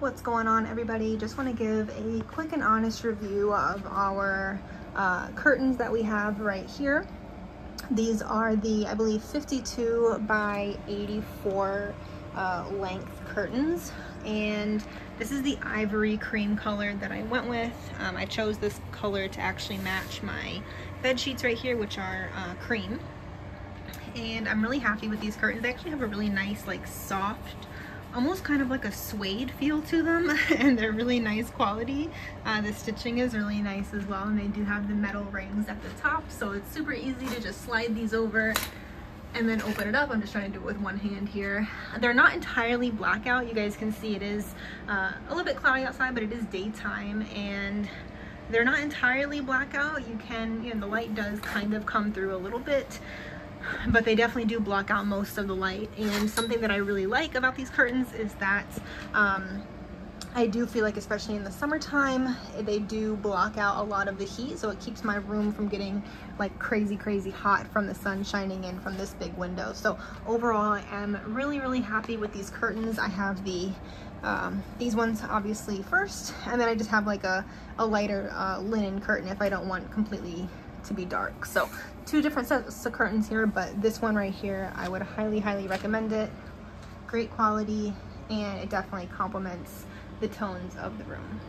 What's going on everybody? Just want to give a quick and honest review of our uh, curtains that we have right here. These are the, I believe, 52 by 84 uh, length curtains. And this is the ivory cream color that I went with. Um, I chose this color to actually match my bed sheets right here, which are uh, cream. And I'm really happy with these curtains. They actually have a really nice, like soft, almost kind of like a suede feel to them and they're really nice quality. Uh, the stitching is really nice as well and they do have the metal rings at the top so it's super easy to just slide these over and then open it up. I'm just trying to do it with one hand here. They're not entirely blackout. You guys can see it is uh, a little bit cloudy outside but it is daytime and they're not entirely blackout. You can, you know, the light does kind of come through a little bit but they definitely do block out most of the light. And something that I really like about these curtains is that um, I do feel like, especially in the summertime, they do block out a lot of the heat. So it keeps my room from getting like crazy, crazy hot from the sun shining in from this big window. So overall, I am really, really happy with these curtains. I have the um, these ones obviously first, and then I just have like a, a lighter uh, linen curtain if I don't want completely to be dark. So two different sets of curtains here, but this one right here, I would highly, highly recommend it. Great quality, and it definitely complements the tones of the room.